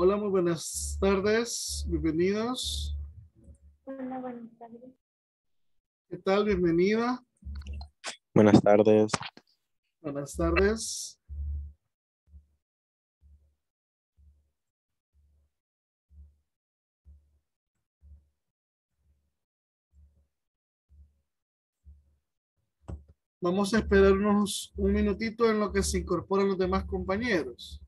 Hola, muy buenas tardes. Bienvenidos. Hola, buenas tardes. ¿Qué tal? Bienvenida. Buenas tardes. Buenas tardes. Vamos a esperarnos un minutito en lo que se incorporan los demás compañeros.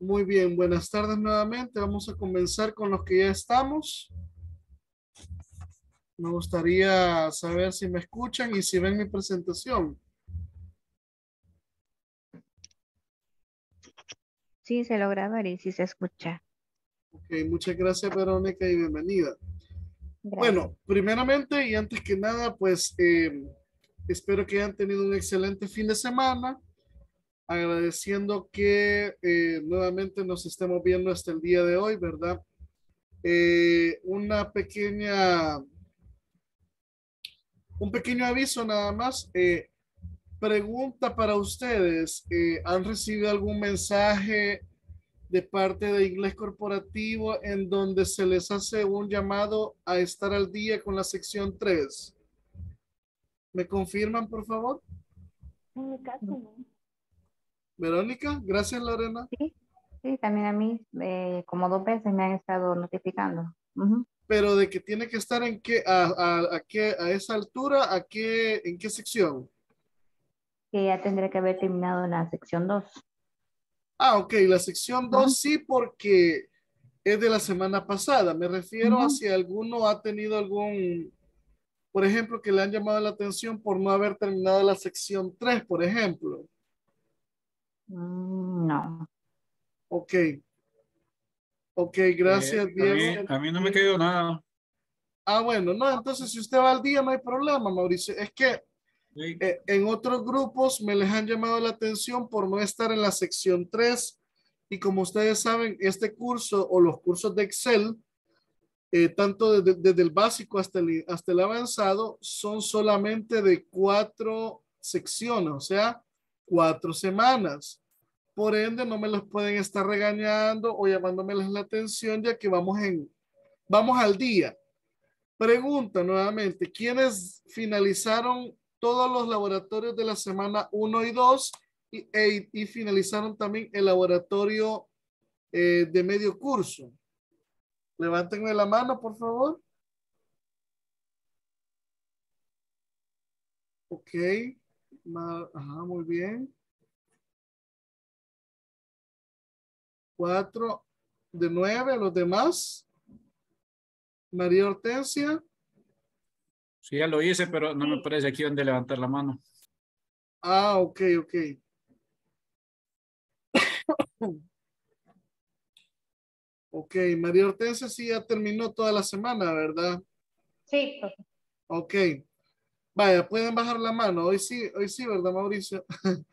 Muy bien, buenas tardes nuevamente. Vamos a comenzar con los que ya estamos. Me gustaría saber si me escuchan y si ven mi presentación. Sí, se logra ver y sí se escucha. Ok, muchas gracias Verónica y bienvenida. Gracias. Bueno, primeramente y antes que nada, pues eh, espero que hayan tenido un excelente fin de semana agradeciendo que eh, nuevamente nos estemos viendo hasta el día de hoy, ¿verdad? Eh, una pequeña, un pequeño aviso nada más. Eh, pregunta para ustedes, ¿han recibido algún mensaje de parte de Inglés Corporativo en donde se les hace un llamado a estar al día con la sección 3? ¿Me confirman, por favor? En mi caso, no. Verónica, gracias Lorena. Sí, sí, también a mí eh, como dos veces me han estado notificando. Pero de que tiene que estar en qué, a, a, a qué, a esa altura, a qué, en qué sección. Que ya tendré que haber terminado en la sección 2. Ah, ok, la sección 2 sí, porque es de la semana pasada. Me refiero a si alguno ha tenido algún, por ejemplo, que le han llamado la atención por no haber terminado la sección 3, por ejemplo. Mm, No. Ok. Ok, gracias, Eh, a, Diego. mí, a mí no me quedó nada. Ah, bueno, no, entonces si usted va al día no hay problema, Mauricio. Es que Sí. eh, en otros grupos me les han llamado la atención por no estar en la sección 3 y como ustedes saben, este curso o los cursos de Excel, eh, tanto desde, desde el básico hasta el, hasta el avanzado, son solamente de cuatro secciones, o sea, cuatro semanas. Por ende, no me los pueden estar regañando o llamándomeles la atención ya que vamos en, vamos al día. Pregunta nuevamente, ¿quiénes finalizaron todos los laboratorios de la semana 1 y 2 y, e- y finalizaron también el laboratorio eh, de medio curso? Levántenme la mano, por favor. Ok. Ajá, muy bien. Cuatro de nueve, los demás. María Hortensia. Sí, ya lo hice, pero no me parece aquí donde levantar la mano. Ah, ok, ok. Ok, María Hortensia sí ya terminó toda la semana, ¿verdad? Sí. Ok. Vaya, pueden bajar la mano. Hoy sí, hoy sí, ¿verdad, Mauricio?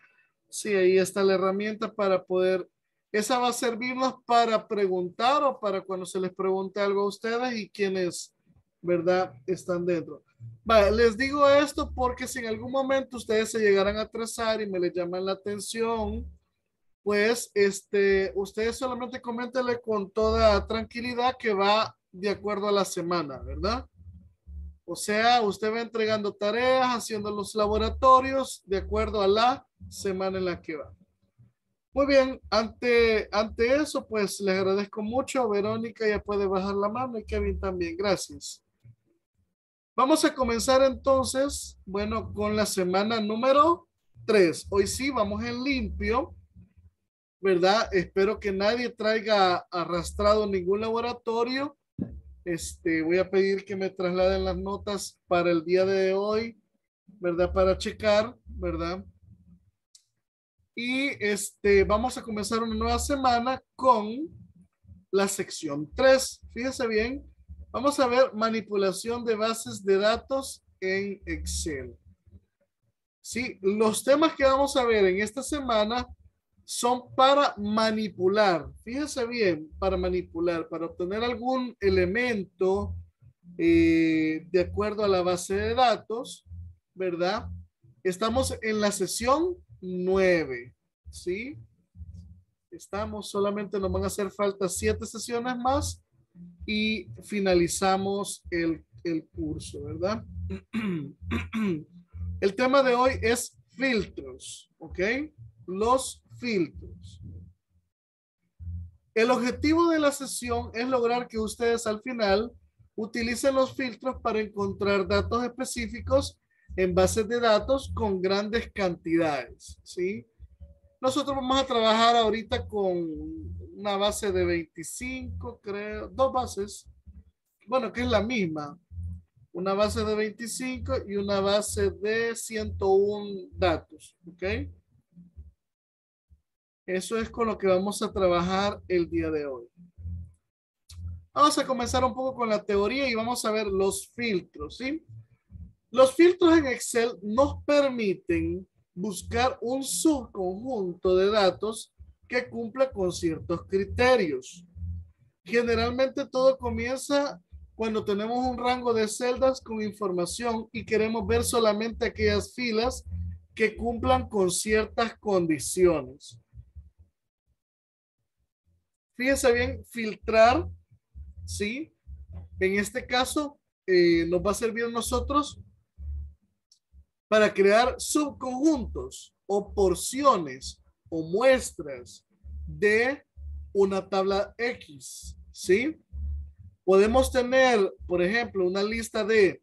sí, ahí está la herramienta para poder. Esa va a servirnos para preguntar o para cuando se les pregunte algo a ustedes y quienes, ¿verdad?, están dentro. Vale, les digo esto porque si en algún momento ustedes se llegaran a atrasar y me le llaman la atención, pues este, ustedes solamente coméntenle con toda tranquilidad que va de acuerdo a la semana, ¿verdad? O sea, usted va entregando tareas, haciendo los laboratorios de acuerdo a la semana en la que va. Muy bien, ante, ante eso, pues les agradezco mucho. Verónica ya puede bajar la mano y Kevin también. Gracias. Vamos a comenzar entonces, bueno, con la semana número 3. Hoy sí, vamos en limpio, ¿verdad? Espero que nadie traiga arrastrado ningún laboratorio. Este, voy a pedir que me trasladen las notas para el día de hoy, ¿verdad? Para checar, ¿verdad? Y este, vamos a comenzar una nueva semana con la sección 3. Fíjese bien, vamos a ver manipulación de bases de datos en Excel. Sí, los temas que vamos a ver en esta semana son para manipular. Fíjese bien, para manipular, para obtener algún elemento eh, de acuerdo a la base de datos, ¿verdad? Estamos en la sesión 9, ¿sí? Estamos, solamente nos van a hacer falta siete sesiones más y finalizamos el, el curso, ¿verdad? El tema de hoy es filtros, ¿ok? Los filtros. El objetivo de la sesión es lograr que ustedes al final utilicen los filtros para encontrar datos específicos en bases de datos con grandes cantidades, ¿sí? Nosotros vamos a trabajar ahorita con una base de 25, creo, dos bases, bueno, que es la misma, una base de 25 y una base de 101 datos, ¿ok? Eso es con lo que vamos a trabajar el día de hoy. Vamos a comenzar un poco con la teoría y vamos a ver los filtros, ¿sí? Los filtros en Excel nos permiten buscar un subconjunto de datos que cumpla con ciertos criterios. Generalmente todo comienza cuando tenemos un rango de celdas con información y queremos ver solamente aquellas filas que cumplan con ciertas condiciones. Fíjense bien, filtrar, ¿sí? En este caso, eh, nos va a servir a nosotros para crear subconjuntos o porciones o muestras de una tabla X, ¿sí? Podemos tener, por ejemplo, una lista de,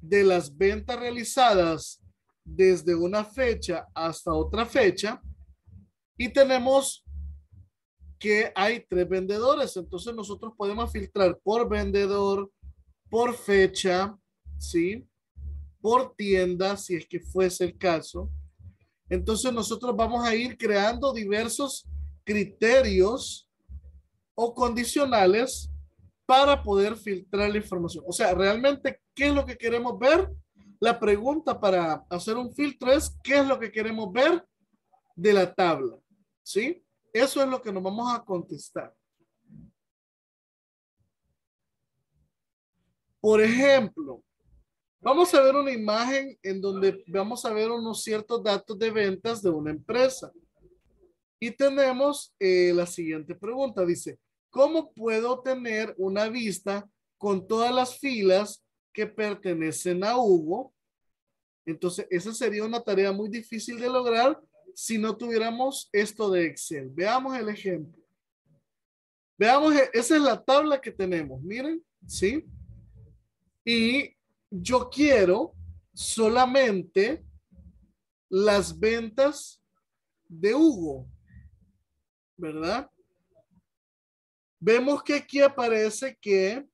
de las ventas realizadas desde una fecha hasta otra fecha y tenemos que hay tres vendedores. Entonces nosotros podemos filtrar por vendedor, por fecha, ¿sí? por tienda, si es que fuese el caso. Entonces nosotros vamos a ir creando diversos criterios o condicionales para poder filtrar la información. O sea, realmente, ¿qué es lo que queremos ver? La pregunta para hacer un filtro es, ¿qué es lo que queremos ver de la tabla? ¿Sí? Eso es lo que nos vamos a contestar. Por ejemplo, Vamos a ver una imagen en donde vamos a ver unos ciertos datos de ventas de una empresa. Y tenemos eh, la siguiente pregunta. Dice, ¿cómo puedo tener una vista con todas las filas que pertenecen a Hugo? Entonces, esa sería una tarea muy difícil de lograr si no tuviéramos esto de Excel. Veamos el ejemplo. Veamos, e, esa es la tabla que tenemos. Miren, ¿sí? Y yo quiero solamente las ventas de Hugo, ¿verdad? Vemos que aquí aparece que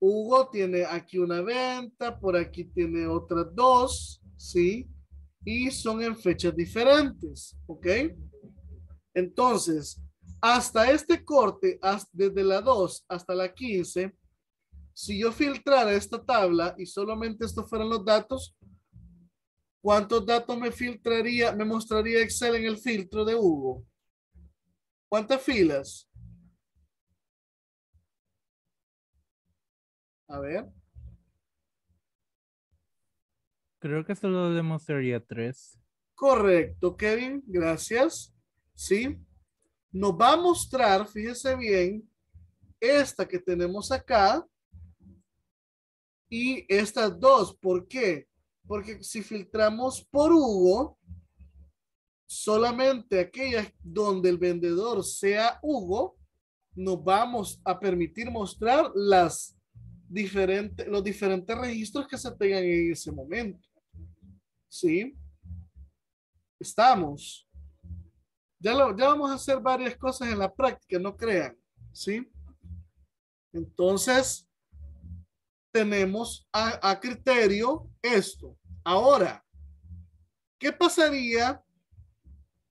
Hugo tiene aquí una venta, por aquí tiene otras dos, ¿sí? Y son en fechas diferentes, ¿ok? Entonces, hasta este corte, desde la 2 hasta la 15, si yo filtrara esta tabla y solamente estos fueran los datos, ¿cuántos datos me filtraría, me mostraría Excel en el filtro de Hugo? ¿Cuántas filas? A ver. Creo que solo demostraría tres. Correcto, Kevin, gracias. Sí. Nos va a mostrar, fíjese bien, esta que tenemos acá y estas dos. ¿Por qué? Porque si filtramos por Hugo, solamente aquellas donde el vendedor sea Hugo, nos vamos a permitir mostrar las diferentes, los diferentes registros que se tengan en ese momento. ¿Sí? Estamos. Ya, lo, ya vamos a hacer varias cosas en la práctica, no crean. ¿Sí? Entonces, tenemos a, a criterio esto. Ahora, ¿qué pasaría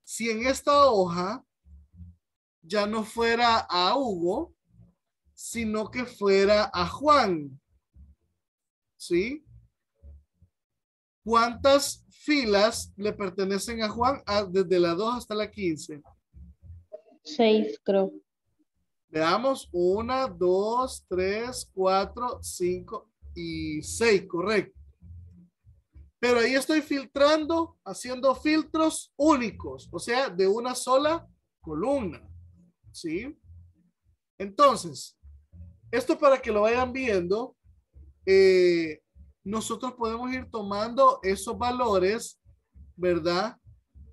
si en esta hoja ya no fuera a Hugo, sino que fuera a Juan? ¿Sí? ¿Cuántas filas le pertenecen a Juan Ah, desde la 2 hasta la 15? Seis, creo. Veamos, una, dos, tres, cuatro, cinco y seis, correcto. Pero ahí estoy filtrando, haciendo filtros únicos, o sea, de una sola columna. ¿Sí? Entonces, esto para que lo vayan viendo, eh, nosotros podemos ir tomando esos valores, ¿verdad?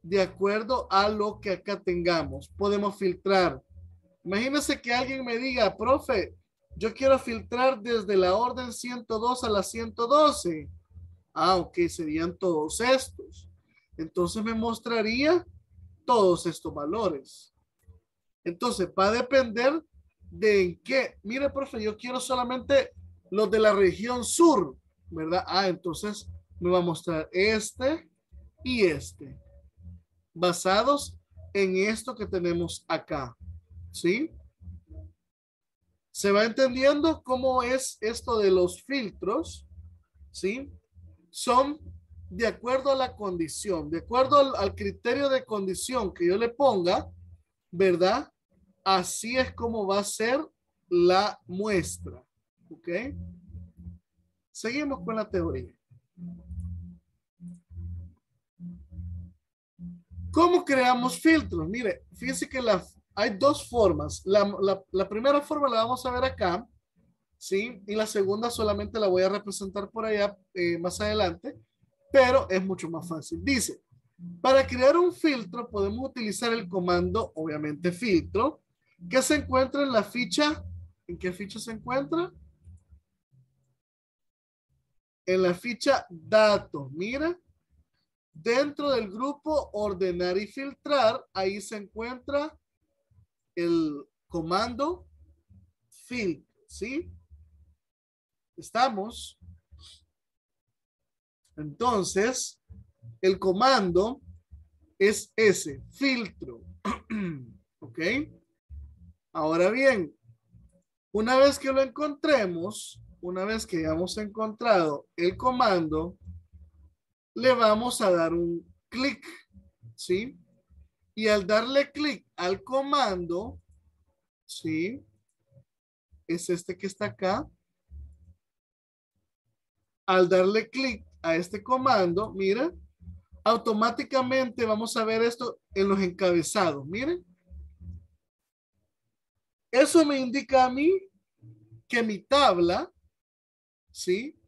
De acuerdo a lo que acá tengamos. Podemos filtrar. Imagínense que alguien me diga, profe, yo quiero filtrar desde la orden 102 a la 112. Ah, ok, serían todos estos. Entonces me mostraría todos estos valores. Entonces va a depender de en qué. Mire, profe, yo quiero solamente los de la región sur, ¿verdad? Ah, entonces me va a mostrar este y este, basados en esto que tenemos acá. ¿Sí? ¿Se va entendiendo cómo es esto de los filtros? ¿Sí? Son de acuerdo a la condición, de acuerdo al, al criterio de condición que yo le ponga, ¿verdad? Así es como va a ser la muestra. ¿Ok? Seguimos con la teoría. ¿Cómo creamos filtros? Mire, fíjense que la, hay dos formas. La, la- primera forma la vamos a ver acá, ¿sí? Y la segunda solamente la voy a representar por allá eh, más adelante, pero es mucho más fácil. Dice, para crear un filtro podemos utilizar el comando, obviamente filtro, que se encuentra en la ficha. ¿En qué ficha se encuentra? En la ficha datos. Mira, dentro del grupo ordenar y filtrar, ahí se encuentra el comando filtro, ¿sí? Estamos. Entonces, el comando es ese, filtro. ¿Ok? Ahora bien, una vez que lo encontremos, una vez que hayamos encontrado el comando, le vamos a dar un clic, ¿sí? Y al darle clic al comando, ¿sí? Es este que está acá. Al darle clic a este comando, mira, automáticamente vamos a ver esto en los encabezados, miren. Eso me indica a mí que mi tabla, ¿sí?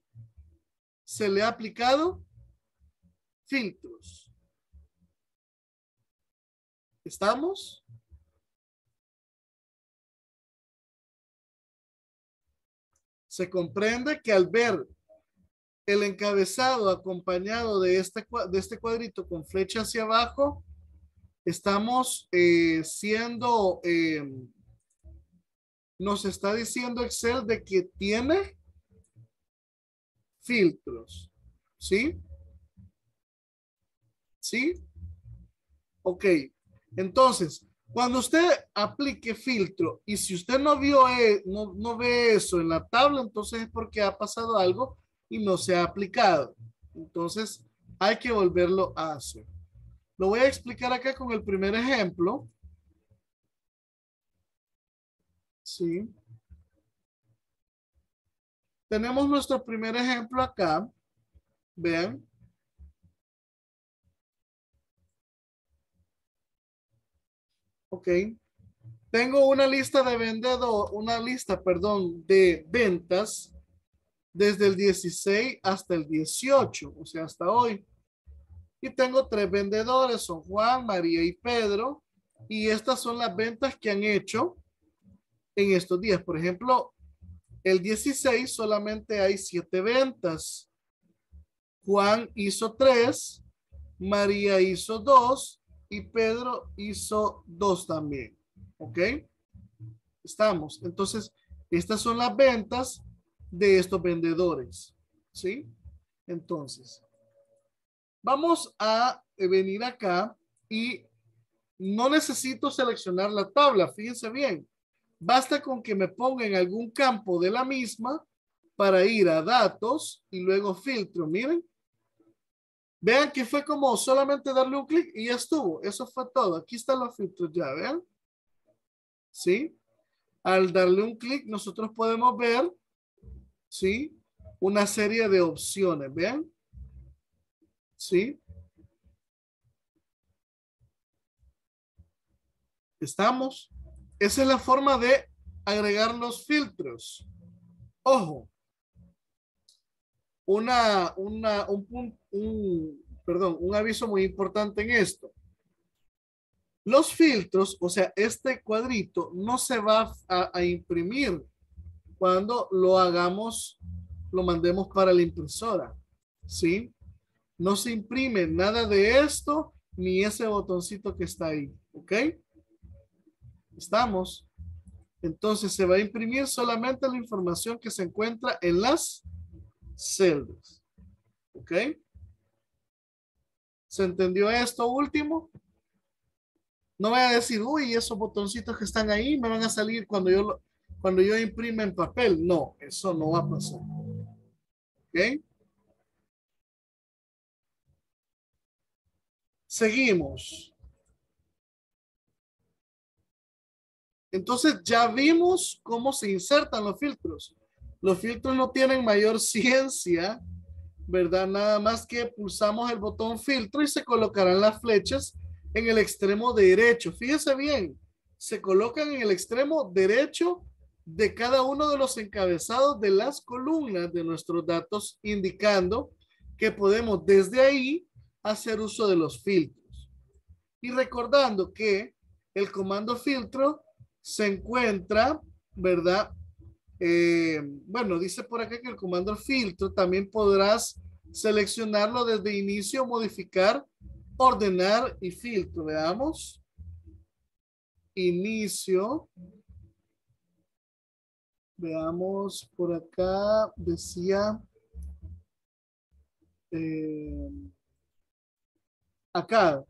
Se le ha aplicado filtros. ¿Estamos? Se comprende que al ver el encabezado acompañado de este, de este cuadrito con flecha hacia abajo, estamos eh, siendo, eh, nos está diciendo Excel de que tiene filtros, ¿sí? ¿Sí? Ok, entonces, cuando usted aplique filtro y si usted no vio, eh, no, no ve eso en la tabla, entonces es porque ha pasado algo y no se ha aplicado. Entonces, hay que volverlo a hacer. Lo voy a explicar acá con el primer ejemplo. Sí. Tenemos nuestro primer ejemplo acá. Vean. Ok. Tengo una lista de vendedor, una lista, perdón, de ventas desde el 16 hasta el 18, o sea, hasta hoy. Y tengo tres vendedores, son Juan, María y Pedro. Y estas son las ventas que han hecho en estos días. Por ejemplo, el 16 solamente hay siete ventas. Juan hizo tres, María hizo dos y Pedro hizo dos también. ¿Ok? Estamos. Entonces, estas son las ventas de estos vendedores. ¿Sí? Entonces, vamos a venir acá y no necesito seleccionar la tabla. Fíjense bien. Basta con que me ponga en algún campo de la misma para ir a datos y luego filtro. Miren. Vean que fue como solamente darle un clic y ya estuvo. Eso fue todo. Aquí están los filtros ya, vean. ¿Sí? Al darle un clic, nosotros podemos ver, ¿sí? Una serie de opciones, vean. ¿Sí? ¿Estamos? Esa es la forma de agregar los filtros. Ojo. Una, una, un, un, perdón, un aviso muy importante en esto. Los filtros, o sea, este cuadrito no se va a, a imprimir cuando lo hagamos, lo mandemos para la impresora. ¿Sí? No se imprime nada de esto ni ese botoncito que está ahí. ¿Ok? Estamos. Entonces se va a imprimir solamente la información que se encuentra en las celdas. ¿Ok? ¿Se entendió esto último? No voy a decir, uy, esos botoncitos que están ahí me van a salir cuando yo, lo, cuando yo imprime en papel. No, eso no va a pasar. ¿Ok? Seguimos. Entonces ya vimos cómo se insertan los filtros. Los filtros no tienen mayor ciencia, ¿verdad? Nada más que pulsamos el botón filtro y se colocarán las flechas en el extremo derecho. Fíjese bien, se colocan en el extremo derecho de cada uno de los encabezados de las columnas de nuestros datos, indicando que podemos desde ahí hacer uso de los filtros. Y recordando que el comando filtro se encuentra, ¿verdad? Eh, bueno, dice por acá que el comando filtro también podrás seleccionarlo desde inicio, modificar, ordenar y filtro. Veamos. Inicio. Veamos por acá, decía. Eh, acá.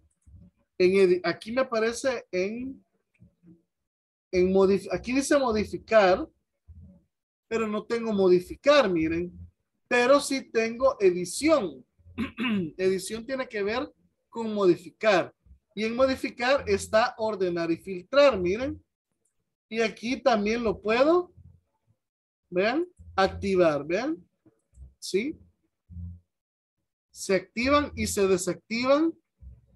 En aquí me aparece en en aquí dice modificar, pero no tengo modificar, miren. Pero sí tengo edición. edición tiene que ver con modificar. Y en modificar está ordenar y filtrar, miren. Y aquí también lo puedo, vean, activar, vean. ¿Sí? Se activan y se desactivan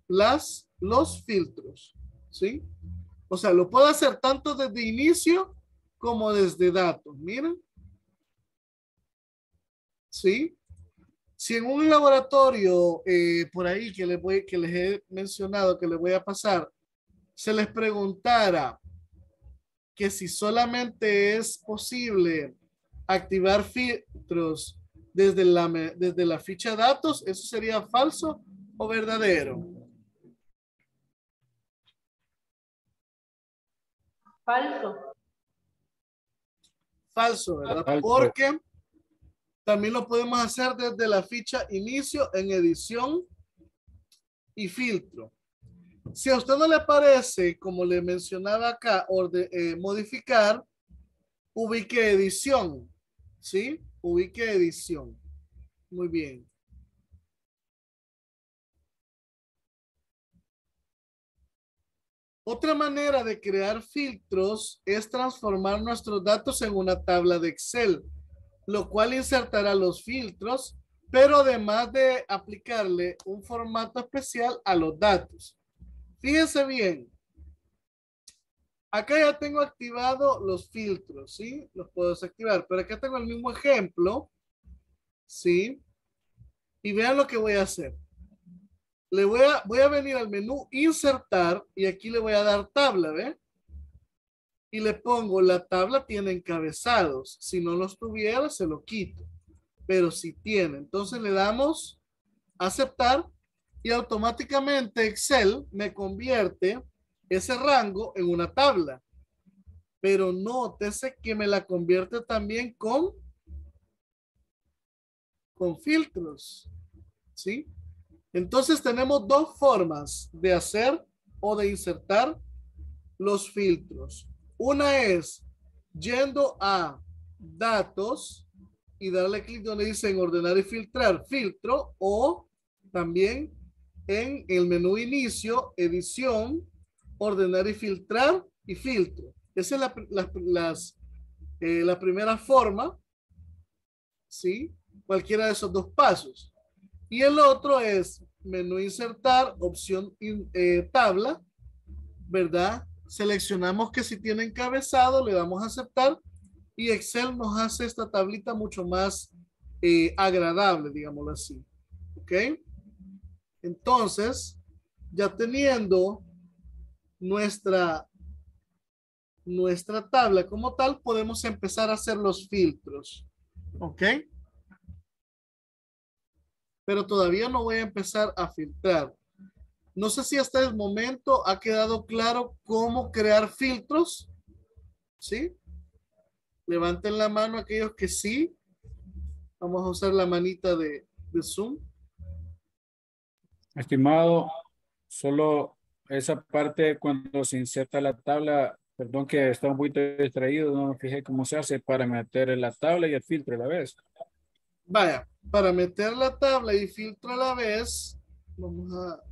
las, los filtros. ¿Sí? O sea, lo puedo hacer tanto desde inicio como desde datos. Miren. ¿Sí? Si en un laboratorio eh, por ahí que les, voy, que les he mencionado que les voy a pasar, se les preguntara que si solamente es posible activar filtros desde la, desde la ficha datos, ¿eso sería falso o verdadero? Falso. Falso, ¿verdad? Porque también lo podemos hacer desde la ficha inicio en edición y filtro. Si a usted no le parece, como le mencionaba acá, orde, eh, modificar, ubique edición. ¿Sí? Ubique edición. Muy bien. Otra manera de crear filtros es transformar nuestros datos en una tabla de Excel, lo cual insertará los filtros, pero además de aplicarle un formato especial a los datos. Fíjense bien, Acá ya tengo activado los filtros, ¿sí? Los puedo desactivar, pero acá tengo el mismo ejemplo, ¿sí? Y vean lo que voy a hacer. Le voy a, voy a venir al menú insertar y aquí le voy a dar tabla, ¿ve? Y le pongo la tabla tiene encabezados. Si no los tuviera, se lo quito. Pero si tiene, entonces le damos aceptar y automáticamente Excel me convierte ese rango en una tabla. Pero nótese que me la convierte también con con filtros. ¿Sí? Entonces tenemos dos formas de hacer o de insertar los filtros. Una es yendo a datos y darle clic donde dice en ordenar y filtrar filtro o también en el menú inicio, edición, ordenar y filtrar y filtro. Esa es la, la, eh, la primera forma, ¿sí? Cualquiera de esos dos pasos. Y el otro es menú insertar, opción eh, tabla, ¿verdad? Seleccionamos que si tiene encabezado, le damos a aceptar y Excel nos hace esta tablita mucho más eh, agradable, digámoslo así. ¿Ok? Entonces, ya teniendo nuestra, nuestra tabla como tal, podemos empezar a hacer los filtros. ¿Ok? Pero todavía no voy a empezar a filtrar. No sé si hasta el momento ha quedado claro cómo crear filtros. ¿Sí? Levanten la mano aquellos que sí. Vamos a usar la manita de, de Zoom. Estimado, solo esa parte cuando se inserta la tabla, perdón que está un poquito distraído, no me fijé cómo se hace para meter la tabla y el filtro a la vez. Vaya, para meter la tabla y filtro a la vez, vamos a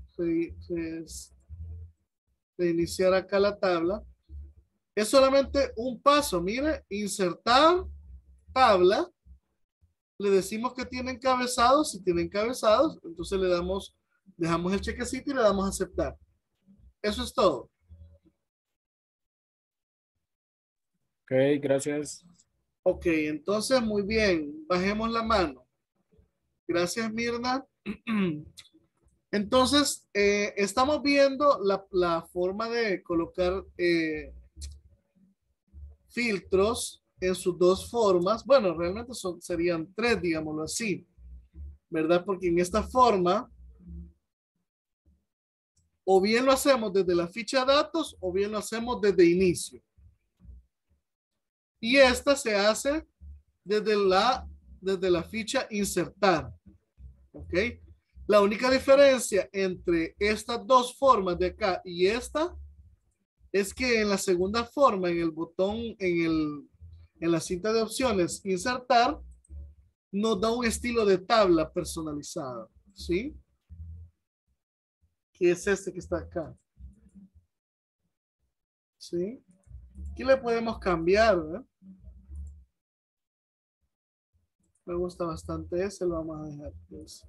reiniciar acá la tabla. Es solamente un paso, mire, insertar tabla. Le decimos que tiene encabezados, si tiene encabezados, entonces le damos Dejamos el chequecito y le damos a aceptar. Eso es todo. Ok, gracias. Ok, entonces muy bien. Bajemos la mano. Gracias, Mirna. Entonces, eh, estamos viendo la, la, forma de colocar eh, filtros en sus dos formas. Bueno, realmente son, serían tres, digámoslo así. ¿Verdad? Porque en esta forma o bien lo hacemos desde la ficha datos o bien lo hacemos desde inicio. Y esta se hace desde la, desde la ficha insertar. ¿Ok? La única diferencia entre estas dos formas de acá y esta es que en la segunda forma, en el botón, en, el, en la cinta de opciones, insertar, nos da un estilo de tabla personalizada. ¿Sí? que es este que está acá. ¿Sí? Aquí le podemos cambiar, ¿verdad? Me gusta bastante ese, lo vamos a dejar. Pues.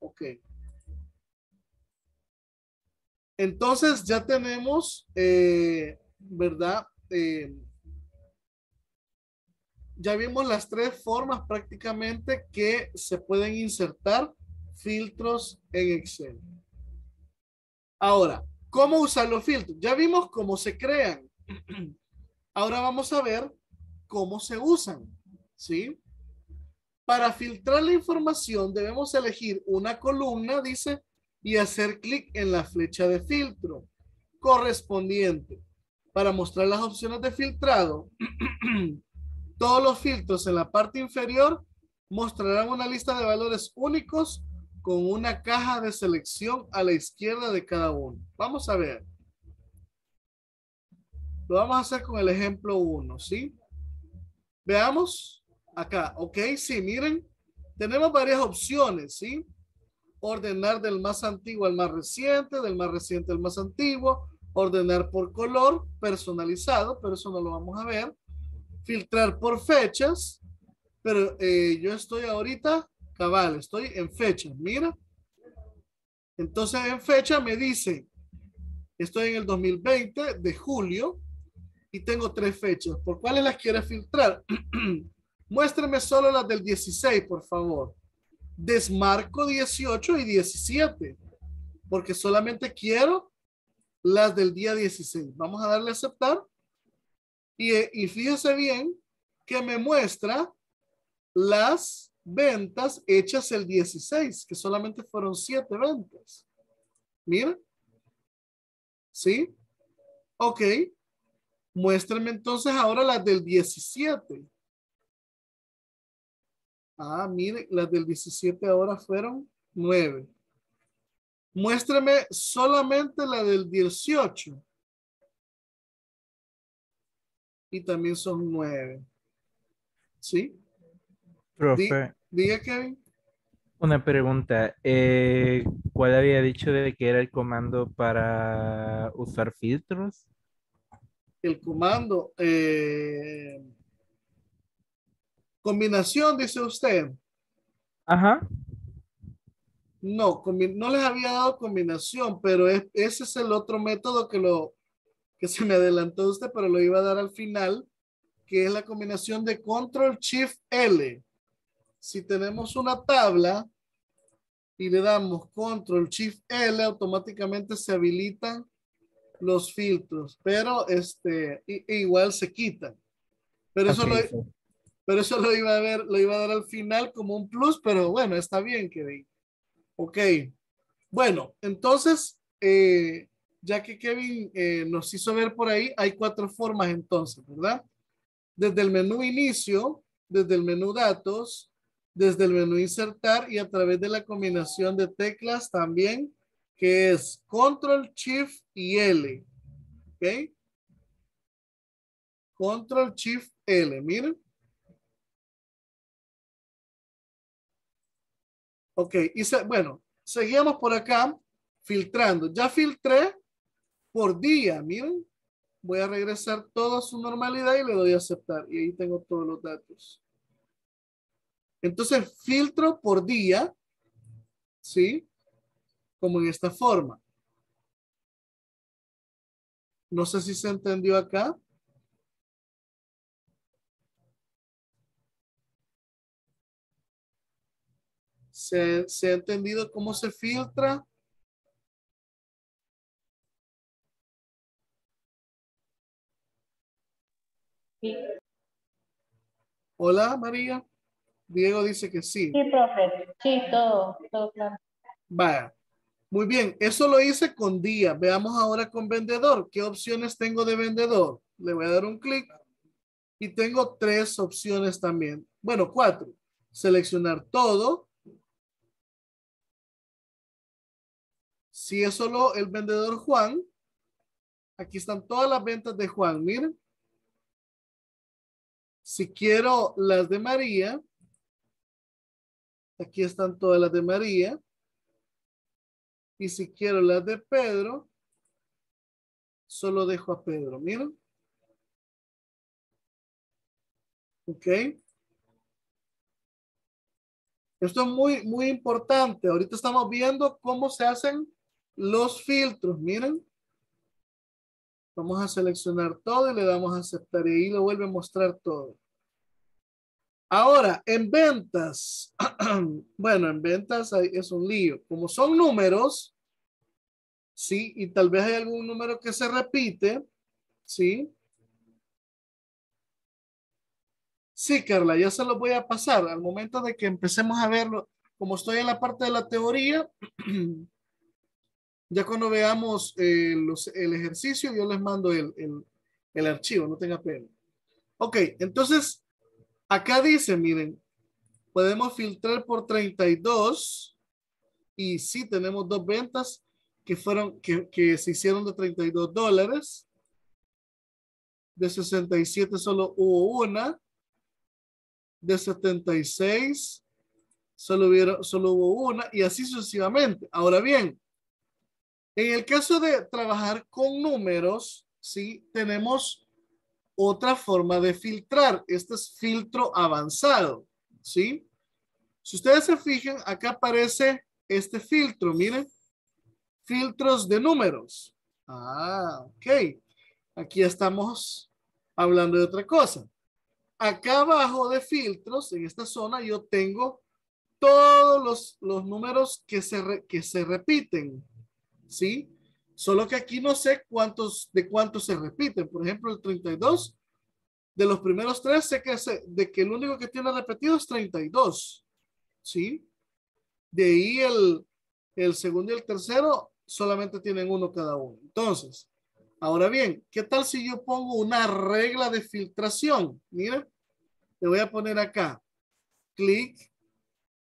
Ok. Entonces ya tenemos, eh, ¿verdad? Eh, ya vimos las tres formas prácticamente que se pueden insertar filtros en Excel. Ahora, ¿cómo usar los filtros? Ya vimos cómo se crean. Ahora vamos a ver cómo se usan. ¿Sí? Para filtrar la información debemos elegir una columna, dice, y hacer clic en la flecha de filtro correspondiente. Para mostrar las opciones de filtrado, todos los filtros en la parte inferior mostrarán una lista de valores únicos con una caja de selección a la izquierda de cada uno. Vamos a ver. Lo vamos a hacer con el ejemplo 1, ¿sí? Veamos acá, ¿ok? Sí, miren, tenemos varias opciones, ¿sí? Ordenar del más antiguo al más reciente, del más reciente al más antiguo, ordenar por color, personalizado, pero eso no lo vamos a ver. Filtrar por fechas, pero eh, yo estoy ahorita cabal, estoy en fecha, mira. Entonces en fecha me dice, Estoy en el 2020 de julio y tengo tres fechas. ¿Por cuáles las quiere filtrar? Muéstrame solo las del 16, por favor. Desmarco 18 y 17, porque solamente quiero las del día 16. Vamos a darle a aceptar. Y, y fíjese bien que me muestra las ventas hechas el 16, que solamente fueron siete ventas. Mira. ¿Sí? Ok. Muéstrenme entonces ahora las del 17. Ah, mire, las del 17 ahora fueron 9. Muéstrame solamente la del 18. Y también son 9. ¿Sí? Profe, Diga, Kevin. una pregunta. Eh, ¿Cuál había dicho de que era el comando para usar filtros? El comando. eh, combinación, dice usted. Ajá. No, no les había dado combinación, pero es- ese es el otro método que lo que se me adelantó usted, pero lo iba a dar al final, que es la combinación de Control Shift L. Si tenemos una tabla y le damos Control Shift L, automáticamente se habilitan los filtros, pero este igual se quitan. Pero eso lo, sí. pero eso lo iba a ver, lo iba a dar al final como un plus, pero bueno, está bien, Kevin. Ok. Bueno, entonces, eh, ya que Kevin eh, nos hizo ver por ahí, hay cuatro formas entonces, ¿verdad? Desde el menú inicio, desde el menú datos, desde el menú insertar y a través de la combinación de teclas también, que es Control, Shift y L. ¿Ok? Control, Shift, L. Miren. Ok, y se- bueno, seguíamos por acá filtrando. Ya filtré por día, miren. Voy a regresar todo a su normalidad y le doy a aceptar. Y ahí tengo todos los datos. Entonces, filtro por día, ¿sí? Como en esta forma. No sé si se entendió acá. ¿Se, se ha entendido cómo se filtra? Sí, Hola, María. Diego dice que sí. sí, profe. Sí, todo, todo claro. Vaya. Muy bien, eso lo hice con día. Veamos ahora con vendedor. ¿Qué opciones tengo de vendedor? Le voy a dar un clic y tengo tres opciones también. Bueno, cuatro. Seleccionar todo. Si es solo el vendedor Juan, aquí están todas las ventas de Juan. Miren. Si quiero las de María, aquí están todas las de María. Y si quiero las de Pedro, solo dejo a Pedro. Miren. Ok. Esto es muy, muy importante. Ahorita estamos viendo cómo se hacen los filtros. Miren. Vamos a seleccionar todo y le damos a aceptar y ahí lo vuelve a mostrar todo. Ahora, en ventas, bueno, en ventas es un lío. Como son números, sí, y tal vez hay algún número que se repite, sí. Sí, Carla, ya se lo voy a pasar. Al momento de que empecemos a verlo, como estoy en la parte de la teoría, ya cuando veamos eh, el ejercicio, yo les mando el, el- el archivo, no tenga pena. Ok, entonces, acá dice, miren, podemos filtrar por 32 y sí tenemos dos ventas que fueron, que, que se hicieron de 32 dólares. De 67 solo hubo una. De 76 solo, hubieron, solo hubo una y así sucesivamente. Ahora bien, en el caso de trabajar con números, sí, tenemos otra forma de filtrar. Este es filtro avanzado, ¿sí? Si ustedes se fijan, acá aparece este filtro, miren. Filtros de números. Ah, ok. Aquí estamos hablando de otra cosa. Acá abajo de filtros, en esta zona, yo tengo todos los, los números que se, re- que se repiten. ¿Sí? Solo que aquí no sé cuántos, de cuántos se repiten. Por ejemplo, el 32, de los primeros tres, sé que, se- de que el único que tiene repetido es 32. ¿Sí? De ahí el, el segundo y el tercero solamente tienen uno cada uno. Entonces, ahora bien, ¿qué tal si yo pongo una regla de filtración? Miren, le voy a poner acá, clic,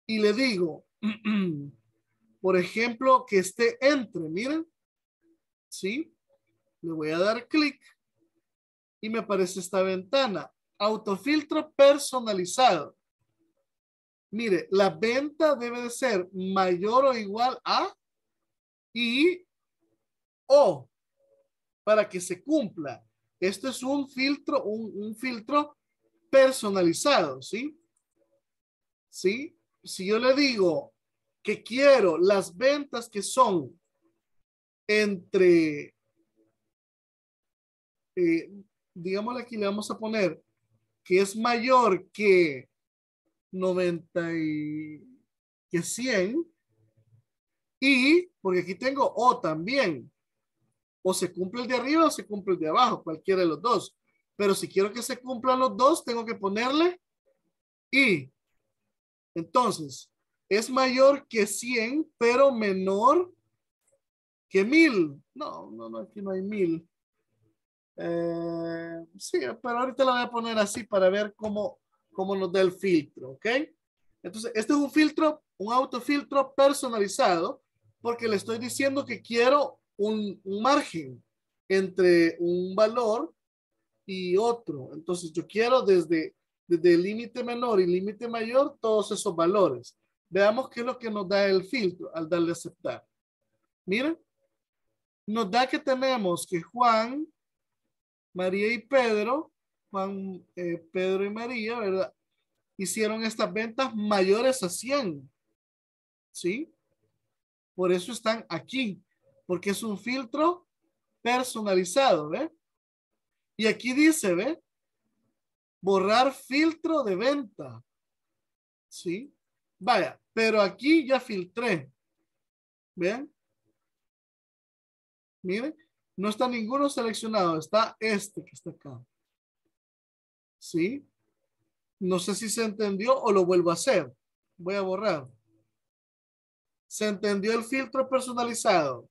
y le digo, por ejemplo, que esté entre, miren, ¿sí? Le voy a dar clic y me aparece esta ventana, autofiltro personalizado. Mire, la venta debe de ser mayor o igual a y o para que se cumpla. Esto es un filtro, un, un filtro personalizado, ¿sí? ¿Sí? Si yo le digo que quiero las ventas que son entre, eh, digámosle aquí, le vamos a poner que es mayor que 90 y que 100 y porque aquí tengo o también o se cumple el de arriba o se cumple el de abajo, cualquiera de los dos. Pero si quiero que se cumplan los dos, tengo que ponerle y. Entonces, es mayor que 100, pero menor que 1000. No, no, no, aquí no hay 1000. Eh, sí, pero ahorita la voy a poner así para ver cómo, cómo nos da el filtro, ¿ok? Entonces, este es un filtro, un autofiltro personalizado, porque le estoy diciendo que quiero un, un margen entre un valor y otro. Entonces, yo quiero desde, desde el límite menor y límite mayor todos esos valores. Veamos qué es lo que nos da el filtro al darle a aceptar. Miren, nos da que tenemos que Juan, María y Pedro, Juan, eh, Pedro y María, ¿verdad? Hicieron estas ventas mayores a 100. ¿Sí? Por eso están aquí, porque es un filtro personalizado, ¿ve? Y aquí dice, ¿ve? Borrar filtro de venta. ¿Sí? Vaya, pero aquí ya filtré. ¿Ven? Miren, no está ninguno seleccionado, está este que está acá. ¿Sí? No sé si se entendió o lo vuelvo a hacer. Voy a borrar. ¿Se entendió el filtro personalizado?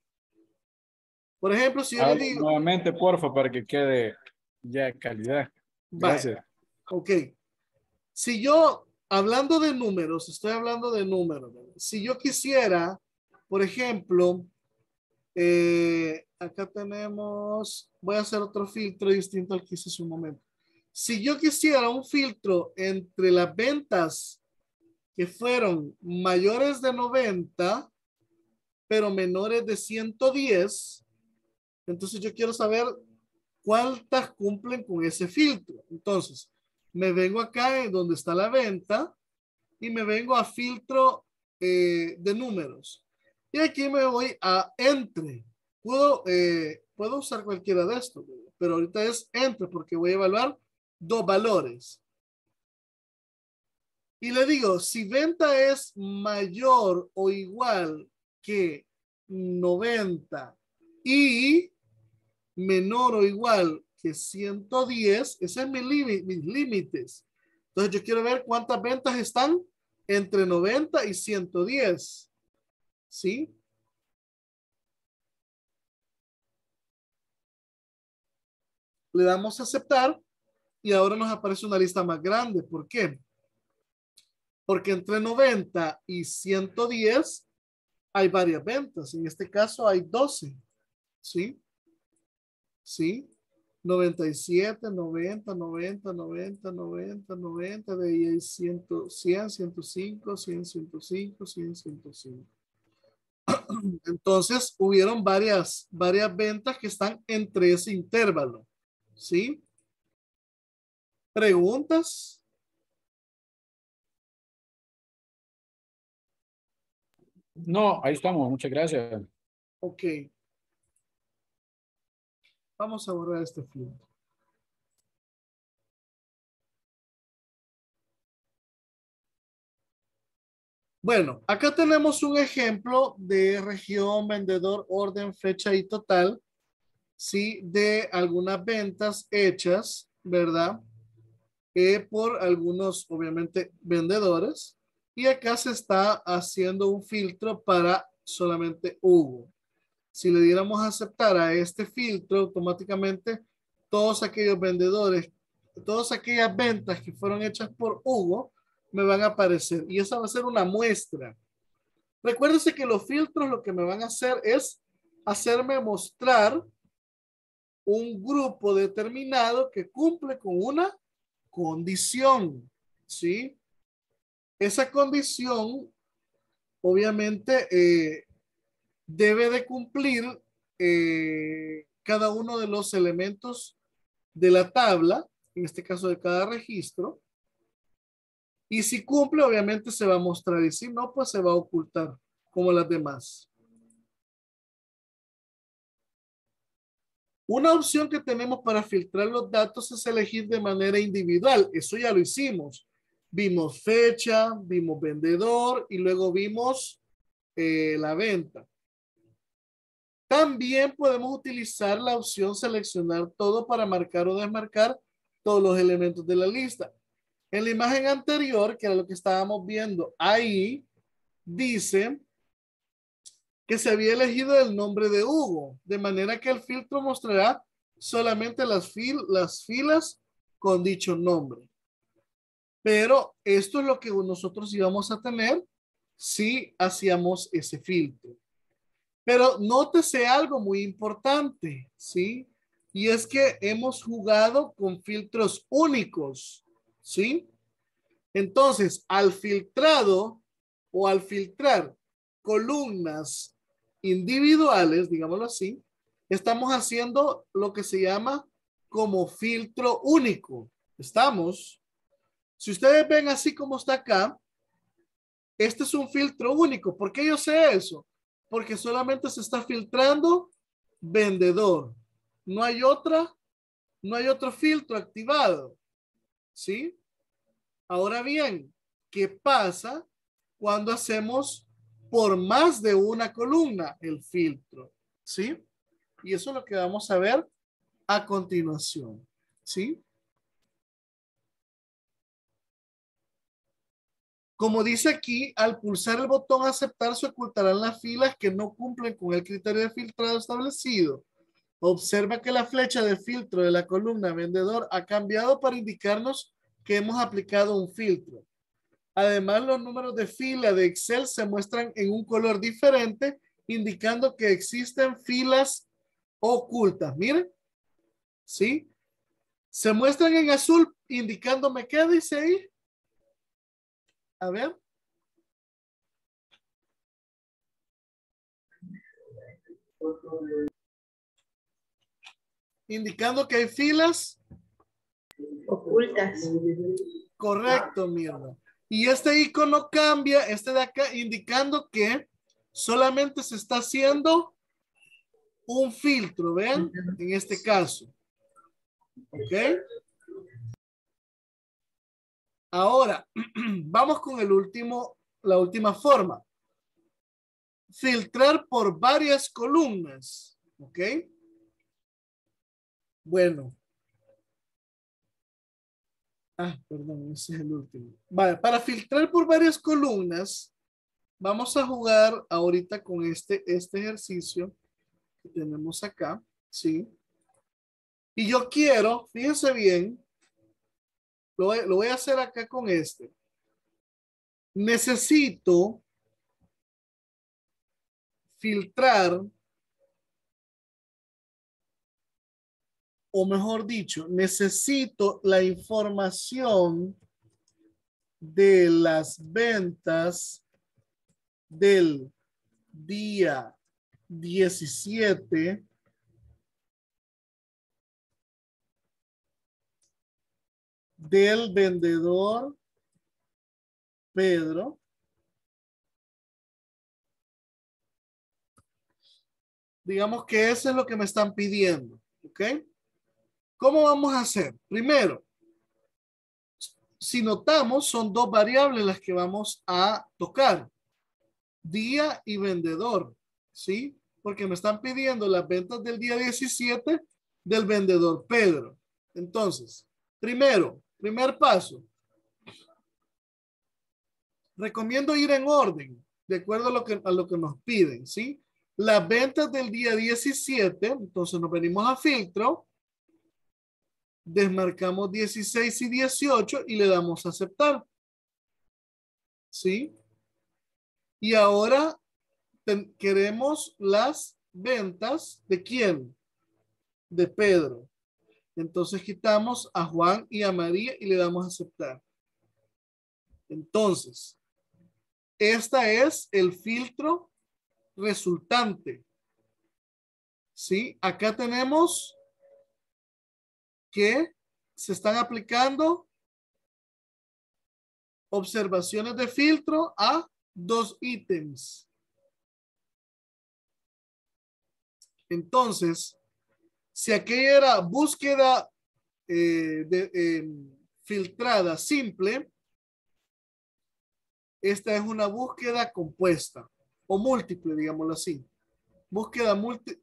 Por ejemplo, si yo le digo... Nuevamente, porfa, para que quede ya calidad. Gracias. Ok. Si yo, hablando de números, estoy hablando de números. Si yo quisiera, por ejemplo, eh, acá tenemos, voy a hacer otro filtro distinto al que hice hace un momento. Si yo quisiera un filtro entre las ventas que fueron mayores de 90, pero menores de 110, entonces yo quiero saber cuántas cumplen con ese filtro. Entonces, me vengo acá en donde está la venta y me vengo a filtro eh, de números. Y aquí me voy a entre. Puedo, eh, puedo usar cualquiera de estos, pero ahorita es entre porque voy a evaluar dos valores. Y le digo, si venta es mayor o igual que 90 y menor o igual que 110, ese es mi mis límites. Entonces yo quiero ver cuántas ventas están entre 90 y 110. ¿Sí? Le damos a aceptar y ahora nos aparece una lista más grande. ¿Por qué? Porque entre 90 y 110 hay varias ventas. En este caso hay 12. ¿Sí? ¿Sí? 97, 90, 90, 90, 90, 90, de ahí hay 100, 100, 105, 100, 105, 100, 105. Entonces, hubieron varias, varias ventas que están entre ese intervalo. ¿Sí? ¿Preguntas? No, ahí estamos. Muchas gracias. Ok. Vamos a borrar este filtro. Bueno, acá tenemos un ejemplo de región, vendedor, orden, fecha y total, ¿sí? De algunas ventas hechas, ¿verdad? Eh, por algunos, obviamente, vendedores. Y acá se está haciendo un filtro para solamente Hugo. Si le diéramos a aceptar a este filtro, automáticamente todos aquellos vendedores, todas aquellas ventas que fueron hechas por Hugo, me van a aparecer y esa va a ser una muestra. Recuérdense que los filtros lo que me van a hacer es hacerme mostrar un grupo determinado que cumple con una condición, ¿sí? Esa condición, obviamente, eh, debe de cumplir eh, cada uno de los elementos de la tabla, en este caso de cada registro, y si cumple, obviamente se va a mostrar. Y si no, pues se va a ocultar como las demás. Una opción que tenemos para filtrar los datos es elegir de manera individual. Eso ya lo hicimos. Vimos fecha, vimos vendedor y luego vimos eh, la venta. También podemos utilizar la opción seleccionar todo para marcar o desmarcar todos los elementos de la lista. En la imagen anterior, que era lo que estábamos viendo ahí, dice que se había elegido el nombre de Hugo, de manera que el filtro mostrará solamente las, las filas con dicho nombre. Pero esto es lo que nosotros íbamos a tener si hacíamos ese filtro. Pero nótese algo muy importante, ¿sí? Y es que hemos jugado con filtros únicos. ¿Sí? Entonces, al filtrado o al filtrar columnas individuales, digámoslo así, estamos haciendo lo que se llama como filtro único. Estamos. Si ustedes ven así como está acá, este es un filtro único. ¿Por qué yo sé eso? Porque solamente se está filtrando vendedor. No hay otra, no hay otro filtro activado. ¿Sí? Ahora bien, ¿qué pasa cuando hacemos por más de una columna el filtro? ¿Sí? Y eso es lo que vamos a ver a continuación. ¿Sí? Como dice aquí, al pulsar el botón aceptar se ocultarán las filas que no cumplen con el criterio de filtrado establecido. Observa que la flecha de filtro de la columna vendedor ha cambiado para indicarnos que hemos aplicado un filtro. Además, los números de fila de Excel se muestran en un color diferente, indicando que existen filas ocultas. Miren, ¿sí? Se muestran en azul, indicándome qué dice ahí. A ver. Indicando que hay filas ocultas. Correcto, mierda. Y este icono cambia, este de acá, indicando que solamente se está haciendo un filtro, ¿ven? En este caso. ¿Ok? Ahora, vamos con el último, la última forma. Filtrar por varias columnas. ¿Ok? Bueno. Ah, perdón, ese es el último. Vale, para filtrar por varias columnas, vamos a jugar ahorita con este, este ejercicio que tenemos acá, ¿sí? Y yo quiero, fíjense bien, lo, lo voy a hacer acá con este. Necesito filtrar o mejor dicho, necesito la información de las ventas del día 17 del vendedor Pedro digamos que eso es lo que me están pidiendo. ¿ok? ¿Cómo vamos a hacer? Primero, si notamos, son dos variables las que vamos a tocar. Día y vendedor, ¿sí? Porque me están pidiendo las ventas del día 17 del vendedor Pedro. Entonces, primero, primer paso. Recomiendo ir en orden, de acuerdo a lo que, a lo que nos piden, ¿sí? Las ventas del día 17, entonces nos venimos a filtro, desmarcamos 16 y 18 y le damos a aceptar. ¿Sí? Y ahora queremos las ventas de quién? De Pedro. Entonces quitamos a Juan y a María y le damos a aceptar. Entonces, esta es el filtro resultante. ¿Sí? Acá tenemos que se están aplicando observaciones de filtro a dos ítems. Entonces, si aquella era búsqueda eh, de, em, filtrada simple, esta es una búsqueda compuesta o múltiple, digámoslo así. Búsqueda,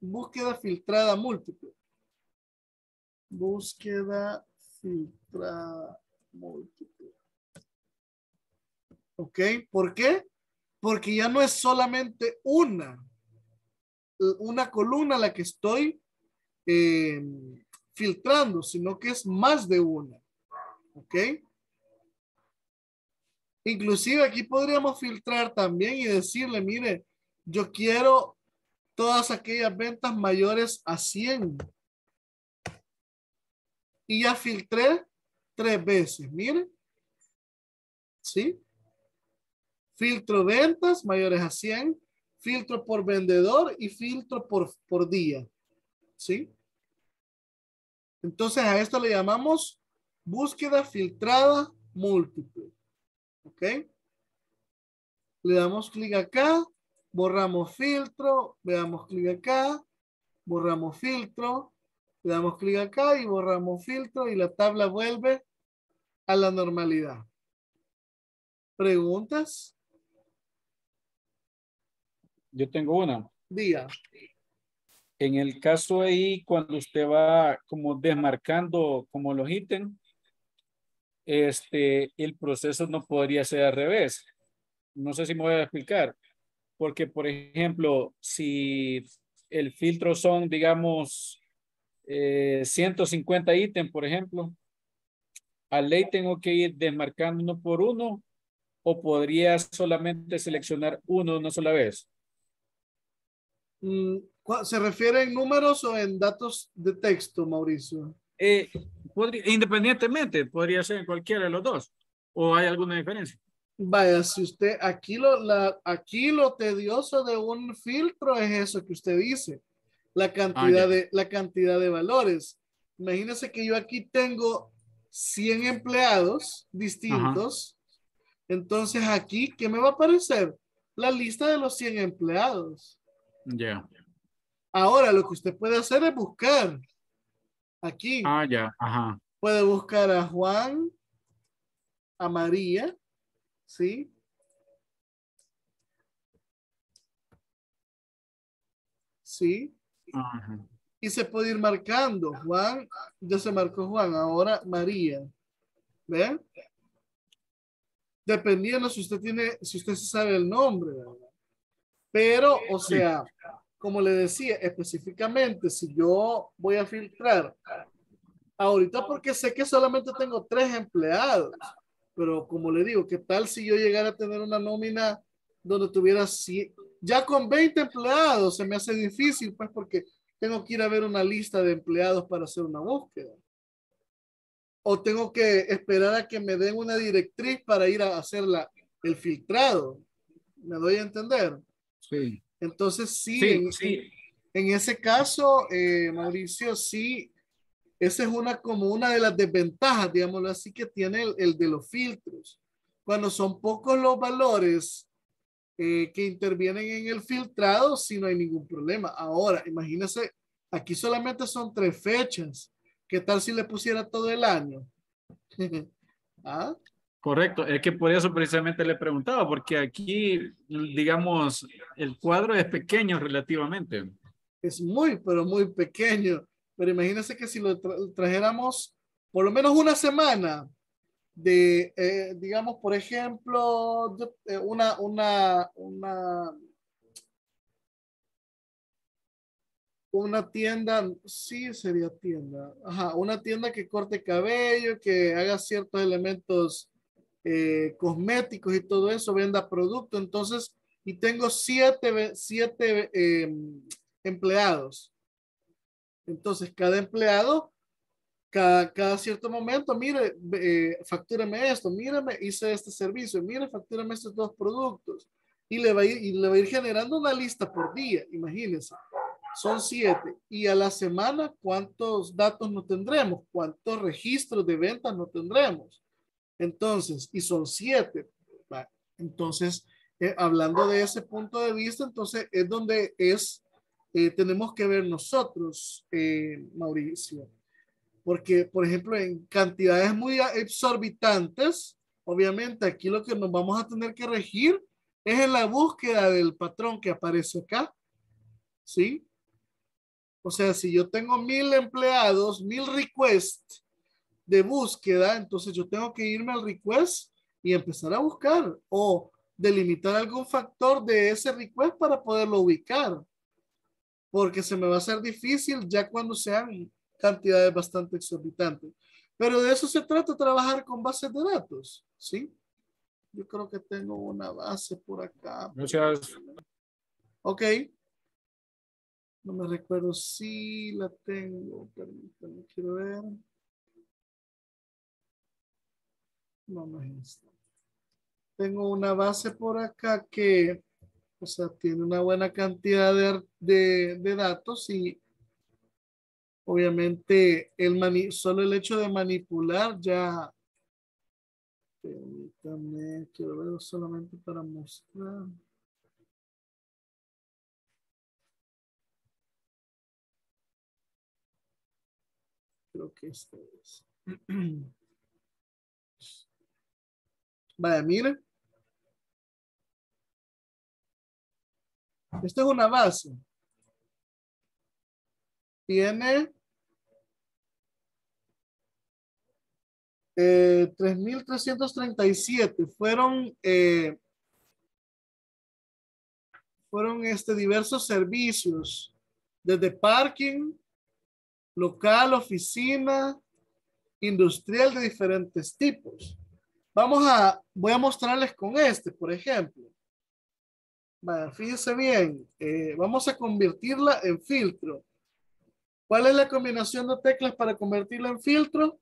búsqueda filtrada múltiple. Búsqueda filtrada múltiple. ¿Ok? ¿Por qué? Porque ya no es solamente una, una columna la que estoy eh, filtrando, sino que es más de una. ¿Ok? Inclusive aquí podríamos filtrar también y decirle, mire, yo quiero todas aquellas ventas mayores a 100. Y ya filtré tres veces, mire. ¿Sí? Filtro ventas mayores a 100, filtro por vendedor y filtro por, por día. ¿Sí? Entonces a esto le llamamos búsqueda filtrada múltiple. ¿Ok? Le damos clic acá, borramos filtro, le damos clic acá, borramos filtro, le damos clic acá y borramos filtro y la tabla vuelve a la normalidad. ¿Preguntas? Yo tengo una. Día. En el caso ahí, cuando usted va como desmarcando como los ítems, este, el proceso no podría ser al revés. No sé si me voy a explicar. Porque, por ejemplo, si el filtro son, digamos, 150 eh, ítems, por ejemplo, a ley tengo que ir desmarcando uno por uno o podría solamente seleccionar uno una sola vez. Mm, ¿Se refiere en números o en datos de texto, Mauricio? Eh, independientemente, podría ser en cualquiera de los dos. ¿O hay alguna diferencia? Vaya, si usted, aquí lo, la, aquí lo tedioso de un filtro es eso que usted dice, la cantidad, ah, de, la cantidad de valores. Imagínese que yo aquí tengo 100 empleados distintos. Entonces aquí, ¿qué me va a aparecer? La lista de los 100 empleados. Ya. Ahora, lo que usted puede hacer es buscar Aquí. Ah, ya, ajá. Puede buscar a Juan, a María, ¿sí? ¿Sí? Ajá. Y se puede ir marcando. Juan, ya se marcó Juan, ahora María. ¿Ven? Dependiendo si usted tiene, si usted sabe el nombre, Pero, o sea, como le decía, específicamente, si yo voy a filtrar ahorita porque sé que solamente tengo tres empleados, pero como le digo, ¿qué tal si yo llegara a tener una nómina donde tuviera ya con 20 empleados se me hace difícil, pues porque tengo que ir a ver una lista de empleados para hacer una búsqueda. O tengo que esperar a que me den una directriz para ir a hacer la, el filtrado. ¿Me doy a entender? Sí. Entonces, sí, en, ese caso, eh, Mauricio, sí, esa es una como una de las desventajas, digámoslo así, que tiene el, de los filtros. Cuando son pocos los valores eh, que intervienen en el filtrado, sí no hay ningún problema. Ahora, imagínese Aquí solamente son tres fechas. ¿Qué tal si le pusiera todo el año? ¿Ah? Correcto, es que por eso precisamente le preguntaba, porque aquí, digamos, el cuadro es pequeño relativamente. Es muy, pero muy pequeño. Pero imagínense que si lo tra- trajéramos por lo menos una semana de, eh, digamos, por ejemplo, eh, una, una, una, una tienda, sí sería tienda, ajá, una tienda que corte cabello, que haga ciertos elementos eh, cosméticos y todo eso, venda producto, entonces, y tengo siete, siete eh, empleados. Entonces, cada empleado, cada, cada cierto momento, mire, eh, factúrame esto, mírame, hice este servicio, mire, factúrame estos dos productos. Y le, va a ir, y le va a ir generando una lista por día, imagínense. Son siete. Y a la semana, ¿cuántos datos no tendremos? ¿Cuántos registros de ventas no tendremos? Entonces, y son siete. Entonces, eh, hablando de ese punto de vista, entonces es donde es eh, tenemos que ver nosotros, eh, Mauricio. Porque, por ejemplo, en cantidades muy exorbitantes, obviamente aquí lo que nos vamos a tener que regir es en la búsqueda del patrón que aparece acá. ¿Sí? O sea, si yo tengo mil empleados, mil requests de búsqueda, entonces yo tengo que irme al request y empezar a buscar o delimitar algún factor de ese request para poderlo ubicar porque se me va a hacer difícil ya cuando sean cantidades bastante exorbitantes. Pero de eso se trata, trabajar con bases de datos, ¿sí? Yo creo que tengo una base por acá. Muchas, Ok. No me recuerdo si la tengo. Permítanme, quiero ver. No, no es esta. Tengo una base por acá que, o sea, tiene una buena cantidad de, de, de datos y obviamente el mani solo el hecho de manipular ya. Permítanme, quiero ver solamente para mostrar. Creo que esto es. Vaya, miren. Esta es una base. Tiene eh, 3.337. Fueron, eh, fueron este, diversos servicios, desde parking, local, oficina, industrial de diferentes tipos. Vamos a, voy a mostrarles con este, por ejemplo. Fíjense bien, eh, vamos a convertirla en filtro. ¿Cuál es la combinación de teclas para convertirla en filtro?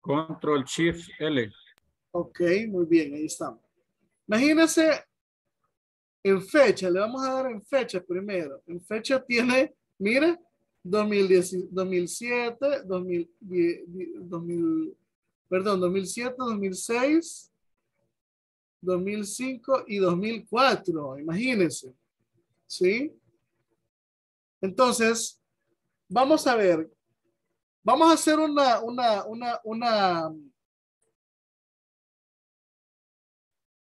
Control Shift L. Ok, muy bien, ahí estamos. Imagínense en fecha, le vamos a dar en fecha primero. En fecha tiene, mire, 2010, 2007, 2010, 2000, perdón, 2007, 2006, 2005 y 2004. Imagínense. ¿Sí? Entonces, vamos a ver. Vamos a hacer una, una, una, una,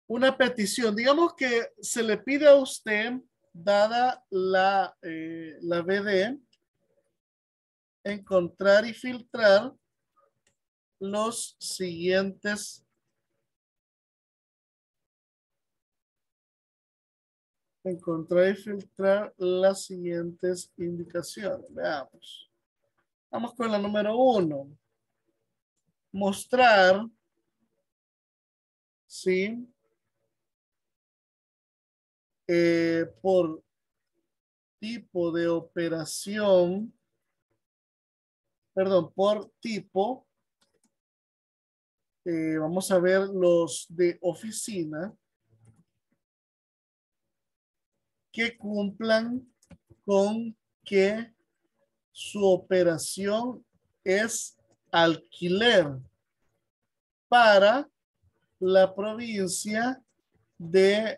una petición. Digamos que se le pide a usted, dada la, eh, la BD, encontrar y filtrar los siguientes encontrar y filtrar las siguientes indicaciones. Veamos. Vamos con la número uno. Mostrar, sí, eh, por tipo de operación, perdón, por tipo, eh, vamos a ver los de oficina que cumplan con que su operación es alquiler para la provincia de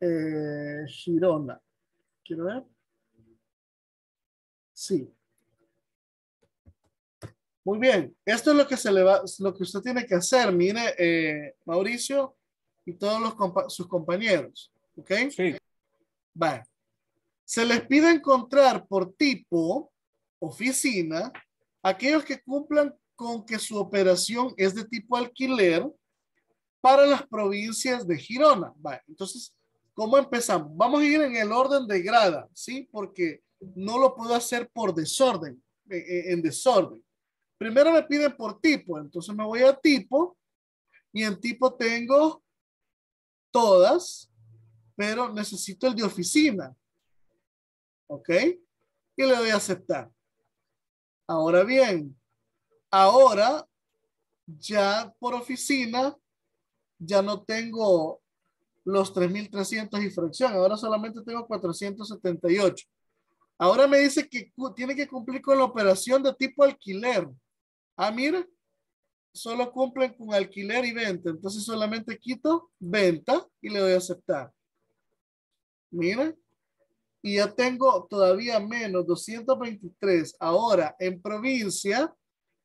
eh, Girona. Quiero ver. Sí. Muy bien. Esto es lo que se le va, lo que usted tiene que hacer. Mire, eh, Mauricio y todos los sus compañeros. ¿Ok? Sí, Vale. Se les pide encontrar por tipo, oficina, aquellos que cumplan con que su operación es de tipo alquiler para las provincias de Girona. Entonces, ¿cómo empezamos? Vamos a ir en el orden de grada, ¿sí? Porque no lo puedo hacer por desorden, eh, eh, en desorden. Primero me piden por tipo, entonces me voy a tipo y en tipo tengo todas, pero necesito el de oficina. ¿Ok? Y le doy a aceptar. Ahora bien, ahora ya por oficina ya no tengo los 3.300 y fracción. Ahora solamente tengo 478. Ahora me dice que tiene que cumplir con la operación de tipo alquiler. Ah, mira, solo cumplen con alquiler y venta. Entonces solamente quito venta y le doy a aceptar. Mira, y ya tengo todavía menos 223. Ahora, en provincia,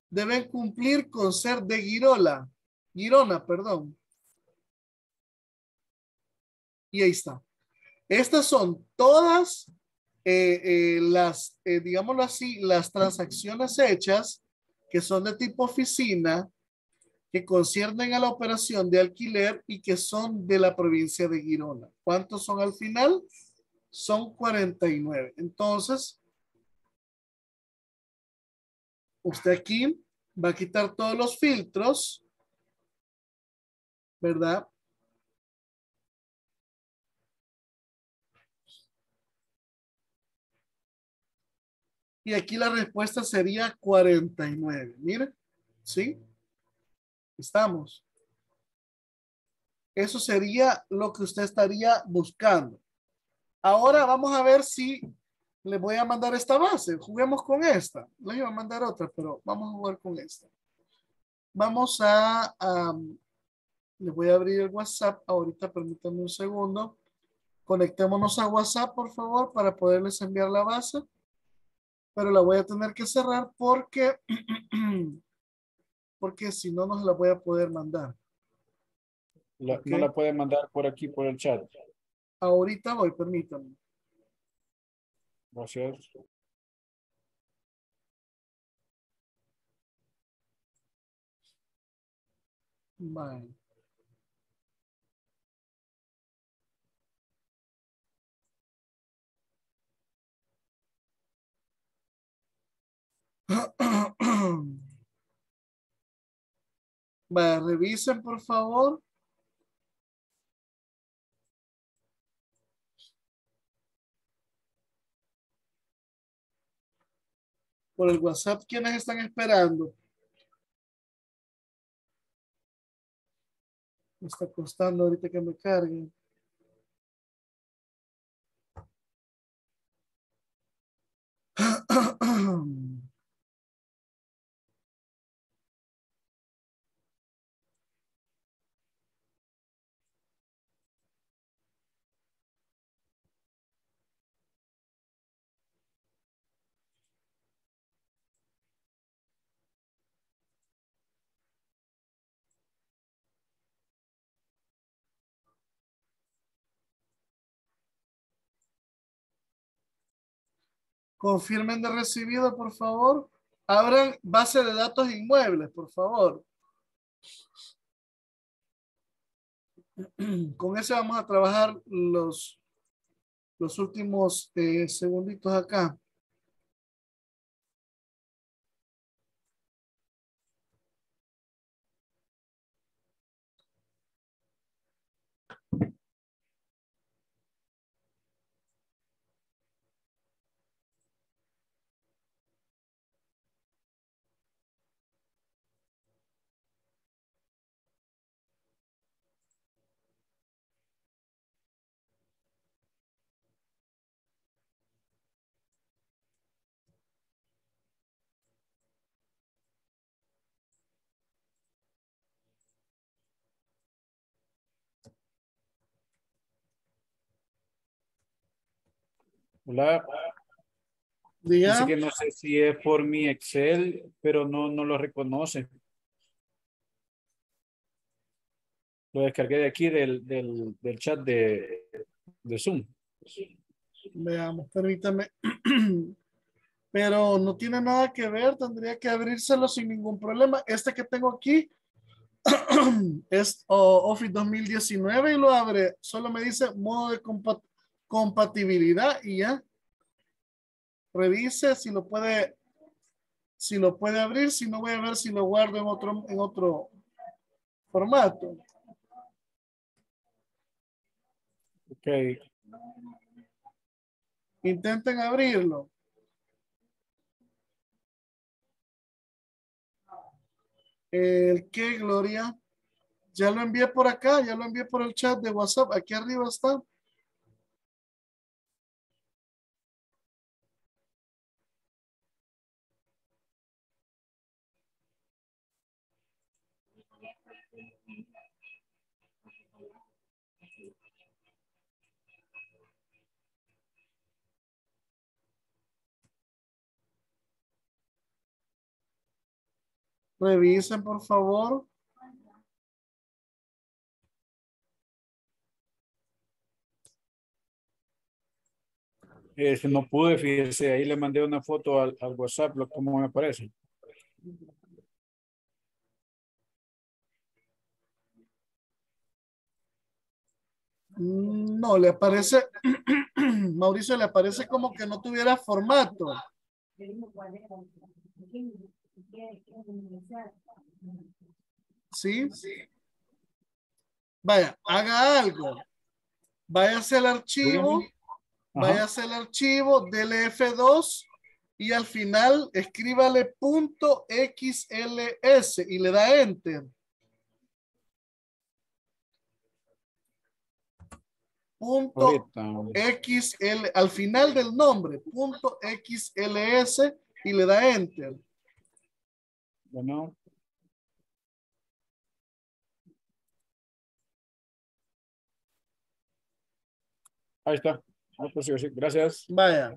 deben cumplir con ser de Girola. Girona, perdón. Y ahí está. Estas son todas eh, eh, las, eh, digámoslo así, las transacciones hechas que son de tipo oficina, que conciernen a la operación de alquiler y que son de la provincia de Girona. ¿Cuántos son al final? Son 49. Entonces, usted aquí va a quitar todos los filtros, ¿verdad? Y aquí la respuesta sería 49. Mire, ¿sí? Estamos. Eso sería lo que usted estaría buscando. Ahora vamos a ver si le voy a mandar esta base. Juguemos con esta. Le iba a mandar otra, pero vamos a jugar con esta. Vamos a, am, le voy a abrir el WhatsApp ahorita, permítanme un segundo. Conectémonos a WhatsApp, por favor, para poderles enviar la base. Pero la voy a tener que cerrar porque, porque si no, no se la voy a poder mandar. la- Ok. no la puede mandar por aquí, por el chat. Ahorita voy, permítanme. Gracias. Vale. Vale, revisen por favor. Por el WhatsApp, ¿quiénes están esperando? Me está costando ahorita que me carguen. Confirmen de recibido, por favor. Abran base de datos inmuebles, por favor. Con ese vamos a trabajar los, los últimos eh, segunditos acá. Hola. Diga. que no sé si es por mi Excel, pero no, no lo reconoce. Lo descargué de aquí del, del, del chat de, de Zoom. Veamos, permítame. Pero no tiene nada que ver, tendría que abrírselo sin ningún problema. Este que tengo aquí es oh, Office 2019 y lo abre. Solo me dice modo de compatibilidad y ya. Revise si lo puede, si lo puede abrir, si no voy a ver si lo guardo en otro, en otro formato. Ok. Intenten abrirlo. El que, Gloria. Ya lo envié por acá, ya lo envié por el chat de WhatsApp. Aquí arriba está. Revisen, por favor. No pude, fíjese, ahí le mandé una foto al, al WhatsApp, lo, como me parece. Mm, No, le aparece, Mauricio, le aparece como que no tuviera formato. ¿Sí? Vaya, haga algo. Váyase al archivo, váyase al archivo, dele F2 y al final escríbale punto XLS y le da enter. Punto. XL, al final del nombre, punto XLS y le da enter. Bueno. Ahí está. Ah, pues sí, sí. Vaya.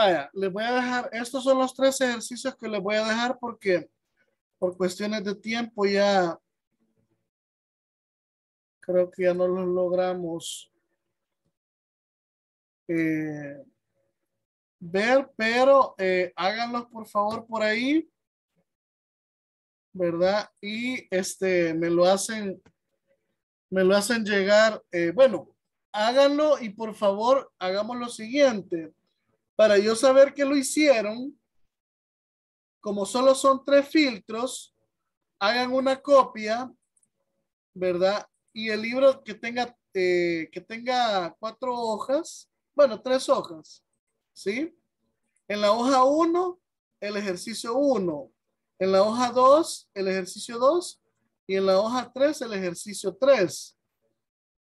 Vaya, les voy a dejar, estos son los tres ejercicios que les voy a dejar porque por cuestiones de tiempo ya creo que ya no los logramos eh, ver, pero eh, háganlos por favor por ahí, ¿verdad? Y este, me lo hacen, me lo hacen llegar, eh, bueno, háganlo y por favor hagamos lo siguiente para yo saber que lo hicieron, como solo son tres filtros, hagan una copia, ¿verdad? Y el libro que tenga, eh, que tenga cuatro hojas, bueno, tres hojas, ¿sí? En la hoja 1, el ejercicio 1. En la hoja 2, el ejercicio 2. Y en la hoja 3, el ejercicio 3.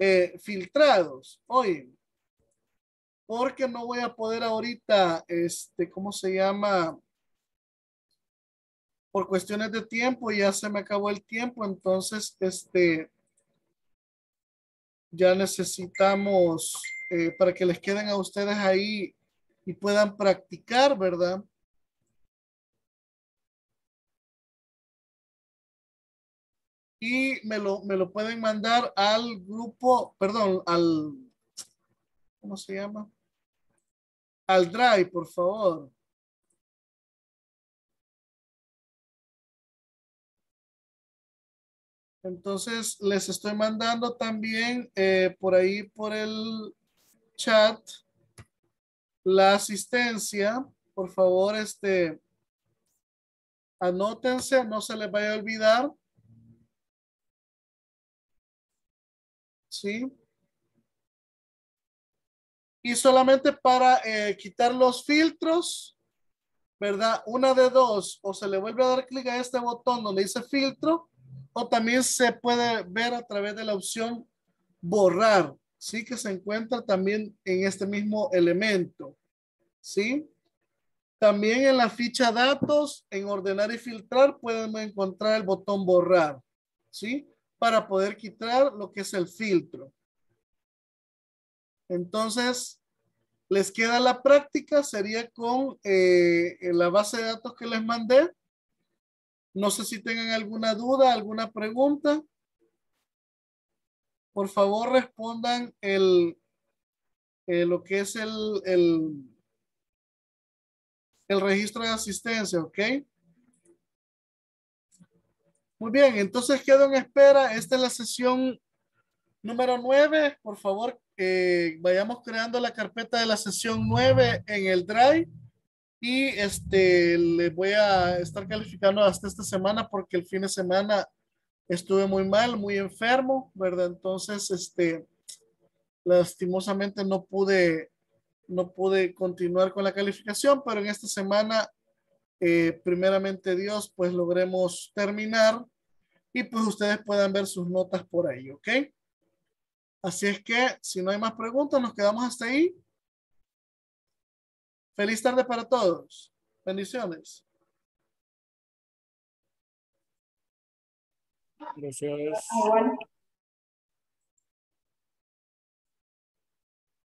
Eh, filtrados. Oye, porque no voy a poder ahorita, este, ¿cómo se llama? por cuestiones de tiempo ya se me acabó el tiempo, entonces este ya necesitamos eh, para que les queden a ustedes ahí y puedan practicar, ¿verdad? Y me lo, me lo pueden mandar al grupo, perdón, al, ¿cómo se llama? Al Drive, por favor. Entonces, les estoy mandando también eh, por ahí, por el chat, la asistencia. Por favor, este, anótense, no se les vaya a olvidar. ¿Sí? Y solamente para eh, quitar los filtros, ¿verdad? Una de dos, o se le vuelve a dar clic a este botón donde dice filtro, o también se puede ver a través de la opción borrar, ¿sí? Que se encuentra también en este mismo elemento, ¿sí? También en la ficha datos, en ordenar y filtrar, pueden encontrar el botón borrar, ¿sí? Para poder quitar lo que es el filtro. Entonces, les queda la práctica, sería con eh, la base de datos que les mandé, no sé si tengan alguna duda, alguna pregunta. Por favor, respondan el, eh, lo que es el, el, el registro de asistencia, ¿ok? Muy bien, entonces quedo en espera. Esta es la sesión número 9. Por favor, vayamos creando la carpeta de la sesión 9 en el Drive. Y este, le voy a estar calificando hasta esta semana porque el fin de semana estuve muy mal, muy enfermo, ¿verdad? Entonces, este, lastimosamente no pude, no pude continuar con la calificación, pero en esta semana, eh, primeramente Dios, pues logremos terminar y pues ustedes puedan ver sus notas por ahí, ¿ok? Así es que, si no hay más preguntas, nos quedamos hasta ahí. Feliz tarde para todos. Bendiciones. Gracias.